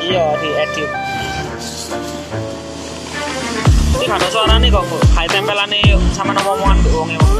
Iya di edit. Ini ada suara nih kok kayak tempelan nih sama nama omongan wong emang